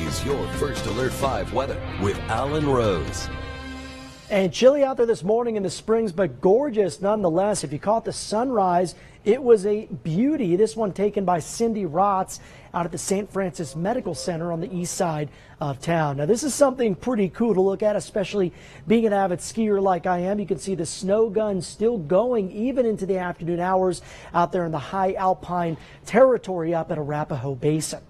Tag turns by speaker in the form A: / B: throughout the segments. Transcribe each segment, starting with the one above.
A: is your First Alert 5 weather with Alan Rose.
B: And chilly out there this morning in the Springs, but gorgeous nonetheless. If you caught the sunrise, it was a beauty. This one taken by Cindy Rotz out at the St. Francis Medical Center on the east side of town. Now, this is something pretty cool to look at, especially being an avid skier like I am. You can see the snow gun still going even into the afternoon hours out there in the high alpine territory up at Arapahoe Basin.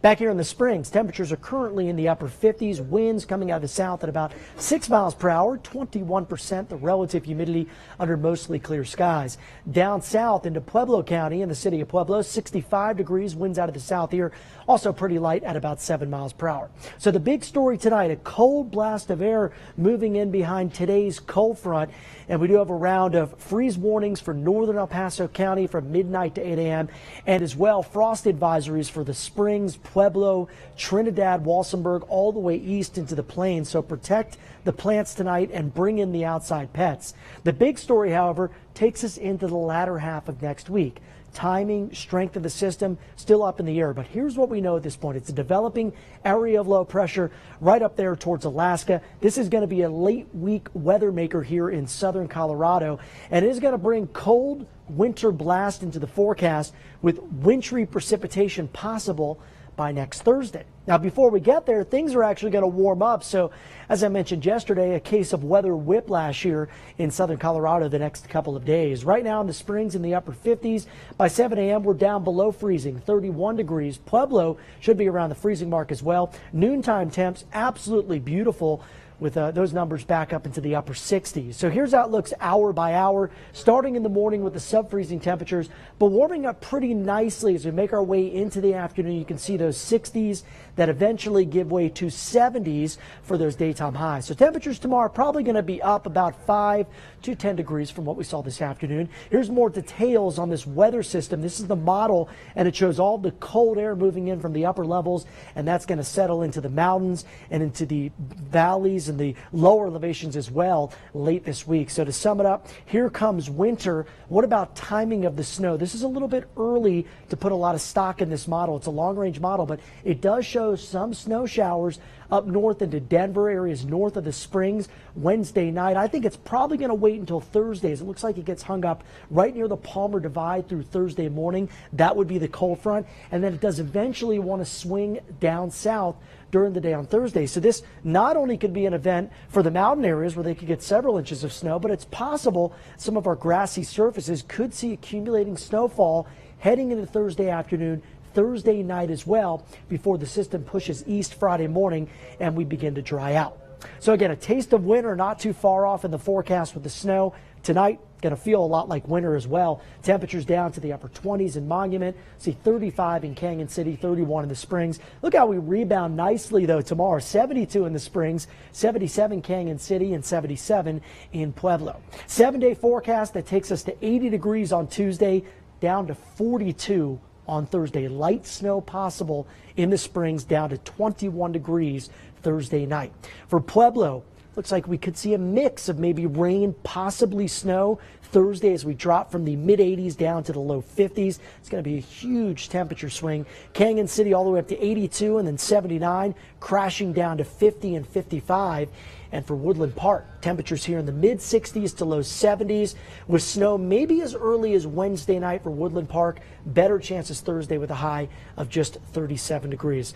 B: Back here in the Springs, temperatures are currently in the upper 50s, winds coming out of the south at about 6 miles per hour, 21% the relative humidity under mostly clear skies. Down south into Pueblo County in the city of Pueblo, 65 degrees, winds out of the south here, also pretty light at about 7 miles per hour. So the big story tonight, a cold blast of air moving in behind today's cold front, and we do have a round of freeze warnings for northern El Paso County from midnight to 8 a.m. and as well frost advisories for the spring Springs, Pueblo, Trinidad, Walsenburg, all the way east into the plains. So protect the plants tonight and bring in the outside pets. The big story, however, takes us into the latter half of next week. Timing, strength of the system, still up in the air. But here's what we know at this point. It's a developing area of low pressure right up there towards Alaska. This is going to be a late week weather maker here in southern Colorado, and it is going to bring cold, winter blast into the forecast with wintry precipitation possible by next Thursday. Now, before we get there, things are actually going to warm up. So, as I mentioned yesterday, a case of weather whiplash here in southern Colorado the next couple of days. Right now in the Springs in the upper 50s. By 7 a.m., we're down below freezing, 31 degrees. Pueblo should be around the freezing mark as well. Noontime temps, absolutely beautiful with uh, those numbers back up into the upper 60s. So here's how it looks hour by hour, starting in the morning with the sub-freezing temperatures, but warming up pretty nicely as we make our way into the afternoon. You can see those 60s that eventually give way to 70s for those daytime highs. So temperatures tomorrow probably going to be up about 5 to 10 degrees from what we saw this afternoon. Here's more details on this weather system. This is the model, and it shows all the cold air moving in from the upper levels, and that's going to settle into the mountains and into the valleys and the lower elevations as well late this week. So to sum it up, here comes winter. What about timing of the snow? This is a little bit early to put a lot of stock in this model. It's a long range model, but it does show some snow showers up north into Denver areas north of the Springs Wednesday night. I think it's probably going to wait until Thursday as it looks like it gets hung up right near the Palmer Divide through Thursday morning. That would be the cold front. And then it does eventually want to swing down south during the day on Thursday. So this not only could be an event for the mountain areas where they could get several inches of snow, but it's possible some of our grassy surfaces could see accumulating snowfall heading into Thursday afternoon Thursday night as well before the system pushes east Friday morning and we begin to dry out. So again, a taste of winter not too far off in the forecast with the snow. Tonight, going to feel a lot like winter as well. Temperatures down to the upper 20s in Monument. See 35 in Cañon City, 31 in the Springs. Look how we rebound nicely though tomorrow. 72 in the Springs, 77 Cañon City, and 77 in Pueblo. Seven day forecast that takes us to 80 degrees on Tuesday, down to 42 on Thursday. Light snow possible in the Springs down to 21 degrees Thursday night. For Pueblo, looks like we could see a mix of maybe rain, possibly snow Thursday as we drop from the mid 80s down to the low 50s. It's going to be a huge temperature swing. Cañon City all the way up to 82 and then 79, crashing down to 50 and 55. And for Woodland Park, temperatures here in the mid 60s to low 70s with snow maybe as early as Wednesday night for Woodland Park. Better chances Thursday with a high of just 37 degrees.